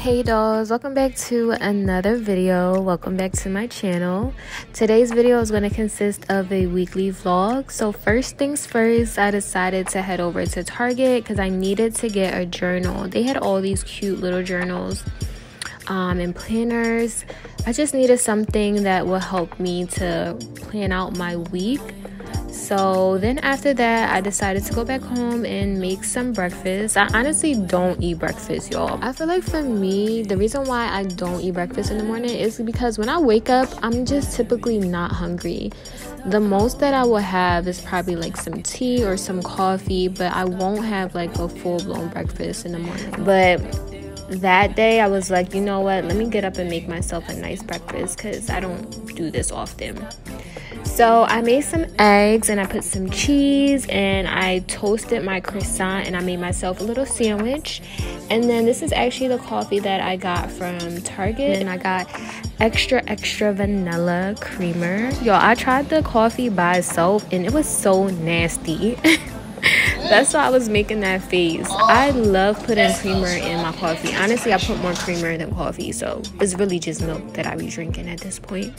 hey dolls welcome back to another video. Welcome back to my channel. Today's video is going to consist of a weekly vlog. So first things first i decided to head over to target because i needed to get a journal. They had all these cute little journals um, and planners. I just needed something that will help me to plan out my week so then after that i decided to go back home and make some breakfast. I honestly don't eat breakfast y'all. I feel like for me the reason why i don't eat breakfast in the morning is because when i wake up i'm just typically not hungry. The most that i will have is probably like some tea or some coffee but i won't have like a full-blown breakfast in the morning. But that day I was like, you know what, let me get up and make myself a nice breakfast because I don't do this often. So I made some eggs and I put some cheese and I toasted my croissant and I made myself a little sandwich. And then this is actually the coffee that I got from Target and I got extra extra vanilla creamer. Yo, I tried the coffee by itself and it was so nasty. That's why I was making that face. I love putting creamer in my coffee. Honestly, I put more creamer than coffee, so it's really just milk that I be drinking at this point.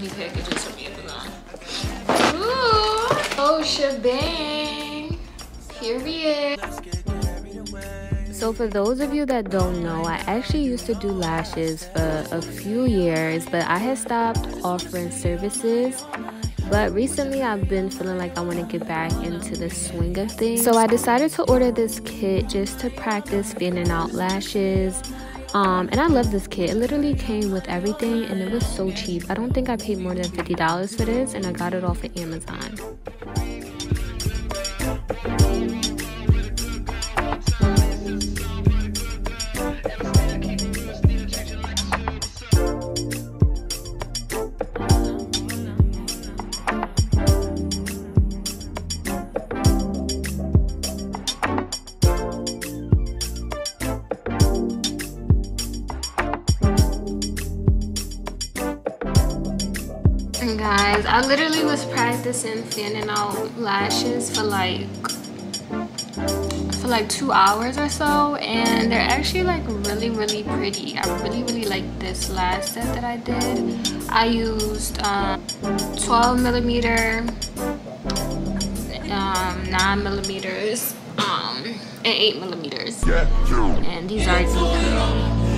Many packages from Amazon. Ooh, oh shebang. Period. So for those of you that don't know, I actually used to do lashes for a few years, but I had stopped offering services but recently I've been feeling like I want to get back into the swing of things. So I decided to order this kit just to practice fanning out lashes. Um, and I love this kit. It literally came with everything and it was so cheap. I don't think I paid more than $50 for this and I got it off of Amazon. I literally was practicing fanning out lashes for like for like two hours or so and they're actually like really really pretty. I really really like this last set that i did. I used um 12 millimeter um 9 millimeters um and 8 millimeters. And these are the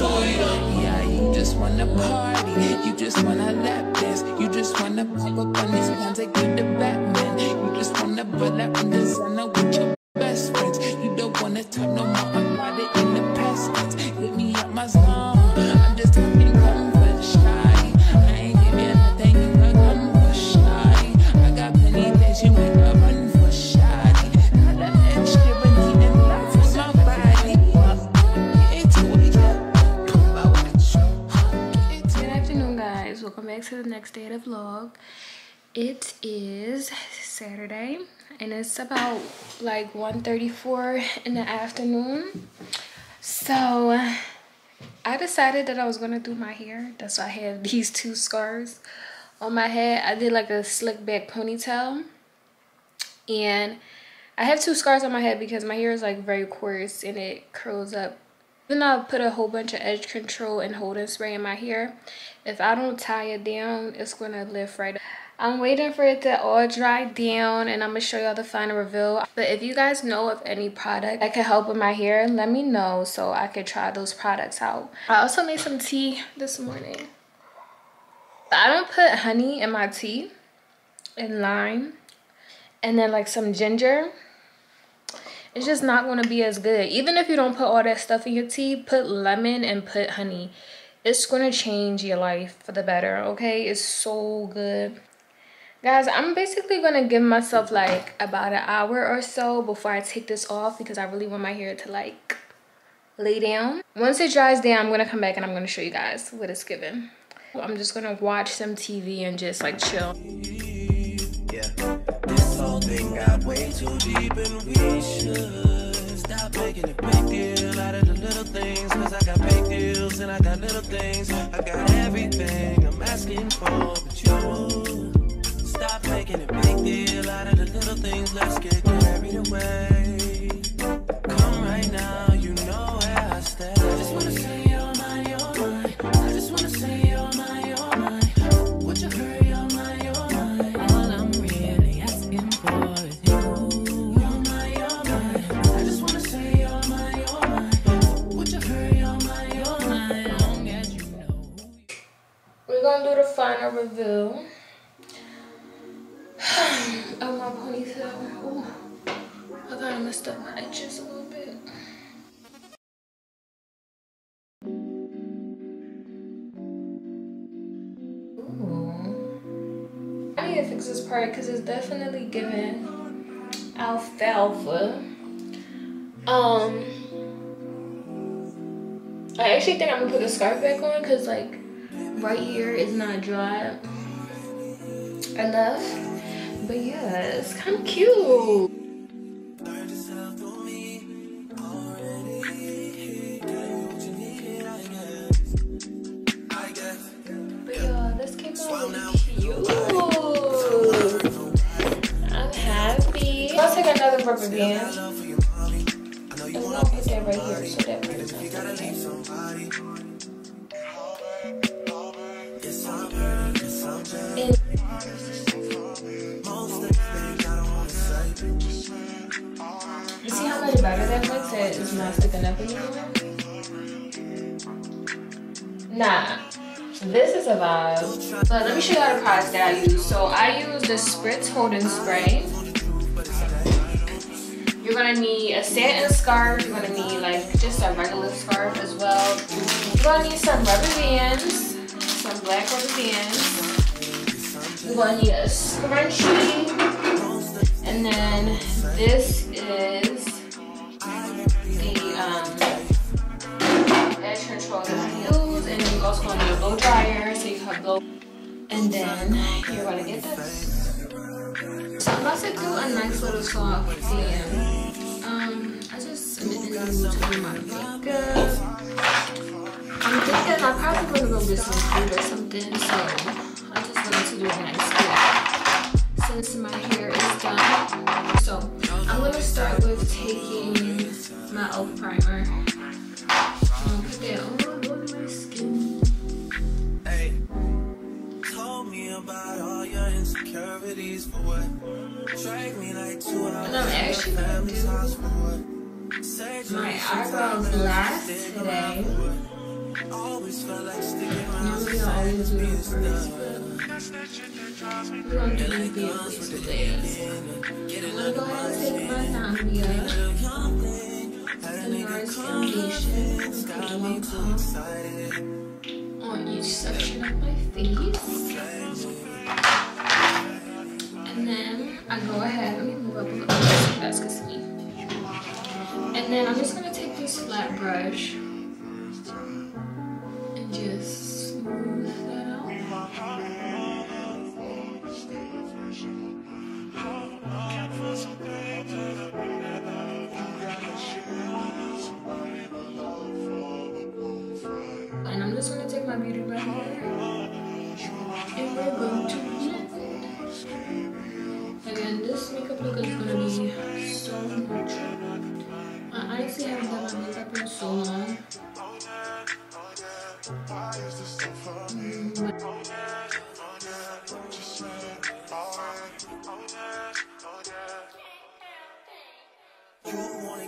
Yeah, you just wanna party, you just wanna lap dance, you just wanna pop up on these pants like you the Batman. You just wanna put up in designer with your best friends. You don't wanna talk no more next day of the vlog. It is saturday and it's about like 1:34 in the afternoon. So i decided that i was gonna do my hair. That's why i have these two scars on my head. I did like a slick back ponytail. And i have two scars on my head because my hair is like very coarse and it curls up even though I put a whole bunch of edge control and holding spray in my hair, if I don't tie it down, it's going to lift right up. I'm waiting for it to all dry down and I'm going to show y'all the final reveal. But if you guys know of any product that could help with my hair, let me know so I could try those products out. I also made some tea this morning. I don't put honey in my tea and lime and then like some ginger it's just not going to be as good. Even if you don't put all that stuff in your tea put lemon and put honey. It's gonna change your life for the better okay? It's so good. Guys i'm basically gonna give myself like about an hour or so before i take this off because i really want my hair to like lay down. Once it dries down i'm gonna come back and i'm gonna show you guys what it's giving. I'm just gonna watch some tv and just like chill got way too deep and we should stop making a big deal out of the little things cause i got big deals and i got little things i got everything i'm asking for but you Stop making a big deal out of the little things. Let's get carried away. Because it's definitely giving alfalfa. Um, I actually think I'm gonna put the scarf back on because like right here is not dry enough. But yeah, it's kind of cute. That makes it is not sticking up anymore. Nah, this is a vibe. So let me show you all the products that I use. So I use the Spritz Holding Spray. You're gonna need a satin scarf. You're gonna need like just a regular scarf as well. You're gonna need some rubber bands, some black rubber bands. You're gonna need a scrunchie. And then this is also gonna need a blow dryer so you can blow. And then you're gonna get this. So I'm about to do a nice little soft tan. Um, I just am in the to do my makeup. I'm thinking I'm probably gonna go get some food or something, so I just wanted to do a nice since my hair is done. So I'm gonna start with taking my e.l.f. primer. Insecurities for what? Drag me like two hours. And I'm actually gonna do my eyebrows last today. Always felt like sticking Usually I always do it first, but we're gonna do these vehicles today. I'm gonna go ahead and take my Zambia and NARS foundation, put one pump on each section of my face. I go ahead, let me move up a little bit so you guys can see. And then I'm just gonna take this flat brush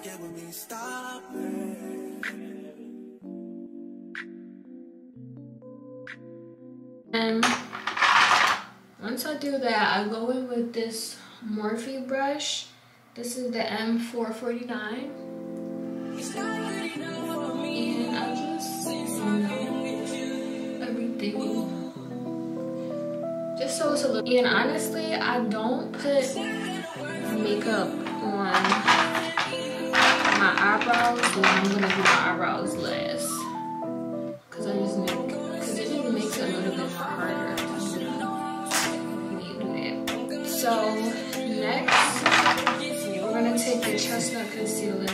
get with me, stop And once I do that, I go in with this Morphe brush. This is the M449. And I just, you know, everything. Just so it's a little, and honestly, I don't put makeup on my eyebrows when I'm gonna do my eyebrows last. Cause I just make, cause it just makes it a little bit harder. So next, we're gonna take the chestnut concealer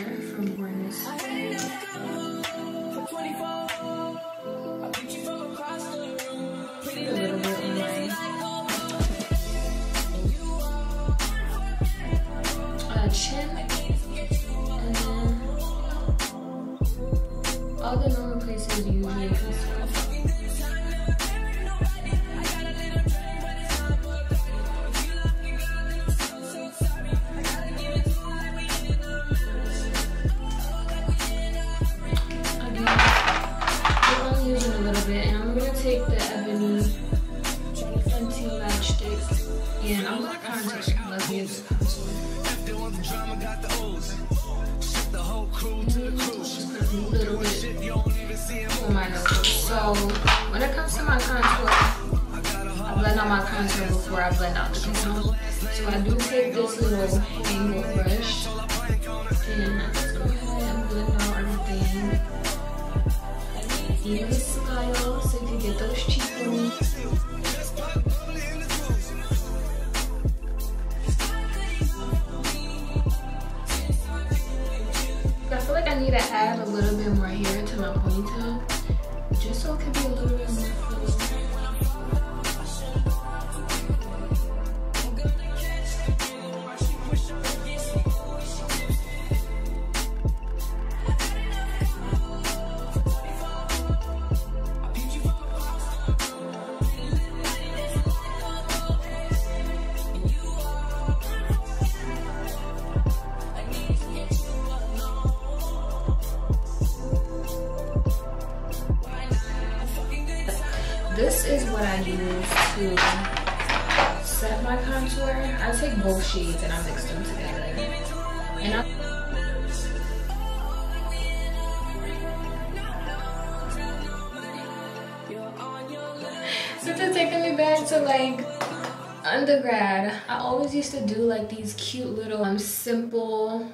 I blend out the concealer. So I do take this little angle brush this is what I use to set my contour. I take both shades and I mix them together. And I Since it's taking me back to like undergrad, I always used to do like these cute little um, simple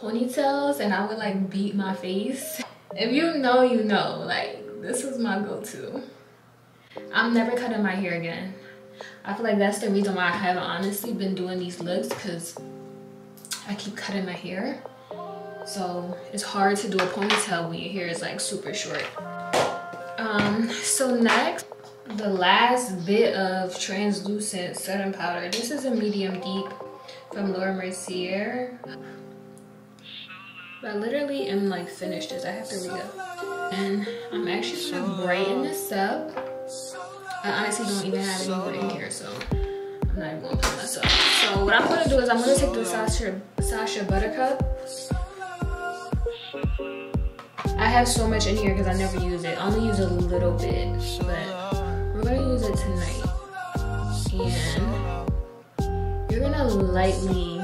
ponytails and I would like beat my face. If you know, you know, like this was my go-to. I'm never cutting my hair again. I feel like that's the reason why I haven't honestly been doing these looks because I keep cutting my hair. So it's hard to do a ponytail when your hair is like super short. Um, so next, the last bit of translucent setting powder. This is a medium deep from Laura Mercier. I literally am like finished this. I have to it. And I'm actually gonna brighten this up. I honestly don't even have any more in here, so I'm not even gonna put myself. So what I'm gonna do is I'm gonna take the Sasha, Sacha Buttercup. I have so much in here because I never use it. I only use a little bit, but we're gonna use it tonight. And you're gonna lightly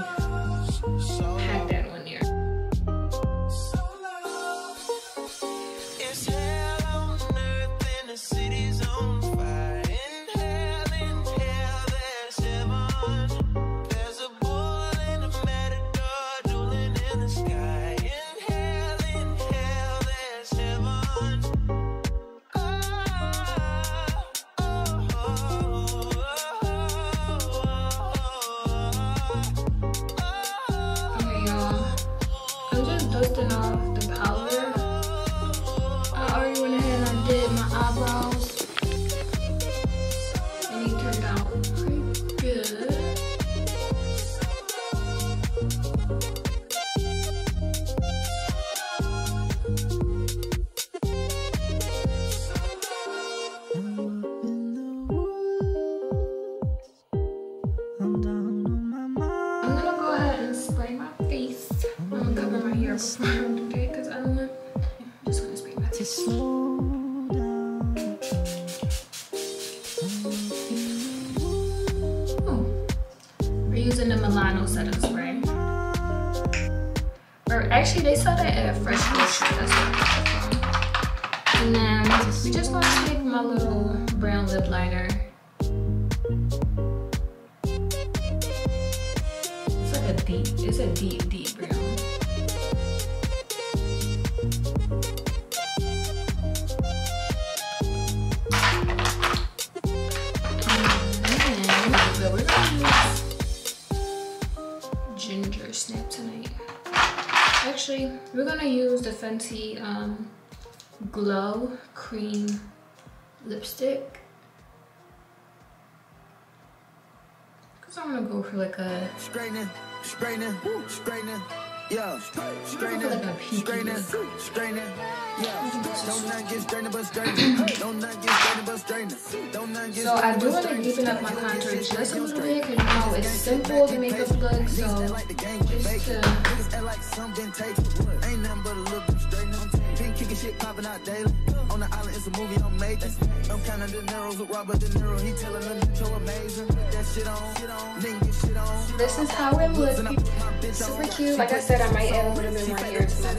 using the Milani setting spray. Or actually, they sell that at Fresh what And then we just gonna take my little brown lip liner. It's like a deep, it's a deep, deep ginger snap tonight. Actually, we're gonna use the Fenty um, Glow Cream Lipstick. Cause I'm gonna go for like a straightening, straightening, straightening. Yeah. So I do want to deepen up my contour just a little bit because you know it's simple to make a look. So just to shit popping out daily. On the island, it's a movie I'm making. I'm counting the Neros with Robert De Niro. He telling the intro amazing. That shit on, nigga shit on. This is how it looks. Super cute. Like I said, I might add a little bit more hair to my.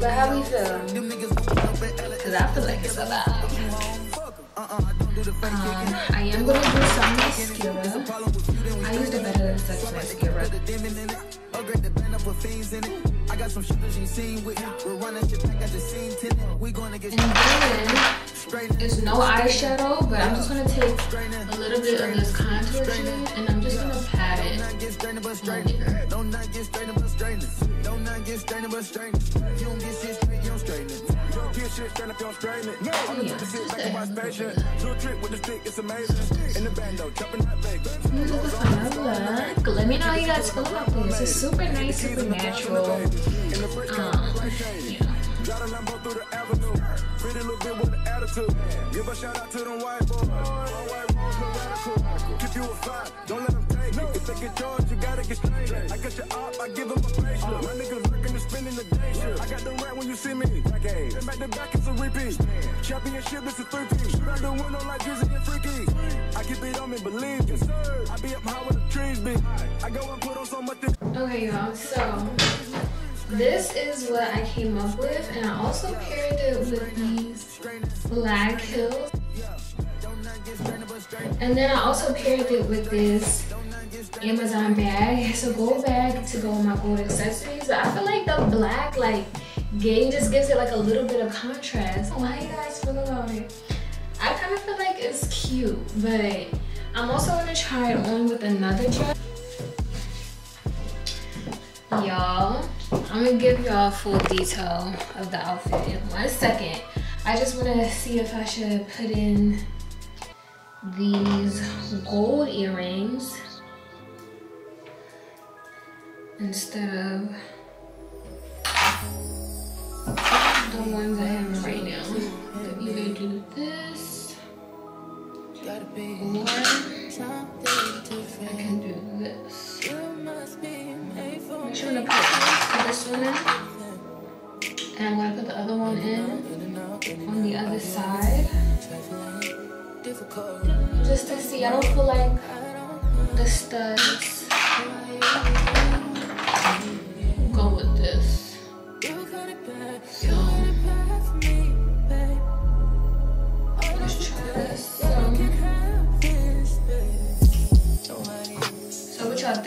But how we feel? Because I feel like it's a lot. Um, I am going to do some mascara. I used a better than sex mascara put fiends in it. I got some shooters you seen with you. We're running shit back at the scene tenant. We gonna get And then there's no eyeshadow, but I'm just gonna take a little bit of this contour shade and I'm just gonna pat it. Don't not get straightened but straightened. Don't not get straightened but straightened. Don't get shit straight if you don't straighten it. No, I'm gonna put the shit back in my station. Do a trick with the stick, it's amazing. In the bando, jumping that Vegas. Look, let me know you guys feel about this. It's super nice, super natural. Um, yeah. Got a Lambo through the avenue. Pretty little bit with the attitude. Give a shout out to them white boys. White boys, no radical. Keep you a five. Don't let them take it. If they get charged, you gotta get straight. I got your op, I give them a. My niggas working and spending the day. I got right when you see me. Back back, a repeat. Championship, it's a three-piece. Shoot out the window like Drizzy and Freaky. I keep it on me, believe me. I be up high the trees be. I go and put on so much. Okay, y'all, so this is what I came up with and I also paired it with these black heels and then I also paired it with this Amazon bag it's a gold bag to go with my gold accessories but I feel like the black like gay just gives it like a little bit of contrast. How you guys feel about it I kind of feel like it's cute but I'm also gonna try it on with another dress. Y'all i'm gonna give y'all full detail of the outfit. In one second. I just want to see if i should put in these gold earrings instead of the ones i have right now could either do this or i can do this I'm just gonna put this one in. And I'm gonna put the other one in on the other side. Just to see, I don't feel like the studs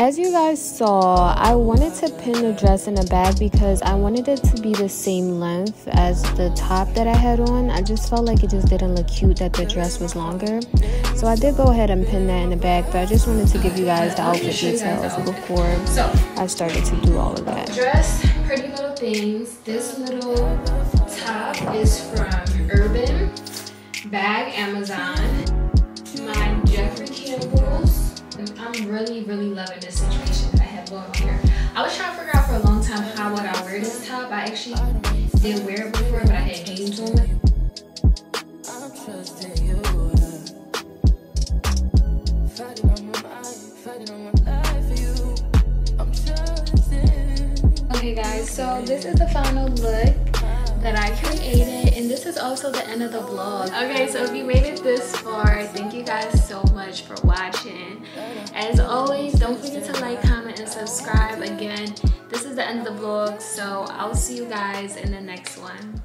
as you guys saw, I wanted to pin the dress in a bag because I wanted it to be the same length as the top that I had on. I just felt like it just didn't look cute that the dress was longer. So I did go ahead and pin that in the bag, but I just wanted to give you guys the outfit details before I started to do all of that. Dress, pretty little things. This little top is from Urban, bag Amazon, Really, really loving this situation that I have going on here. I was trying to figure out for a long time how would I wear this top. I actually did wear it before, but I had games on it. Okay guys, so this is the final look that I created and this is also the end of the vlog. Okay, so if you made it this far, thank you guys so much for watching. As always, don't forget to like, comment, and subscribe. Again, this is the end of the vlog, so I'll see you guys in the next one.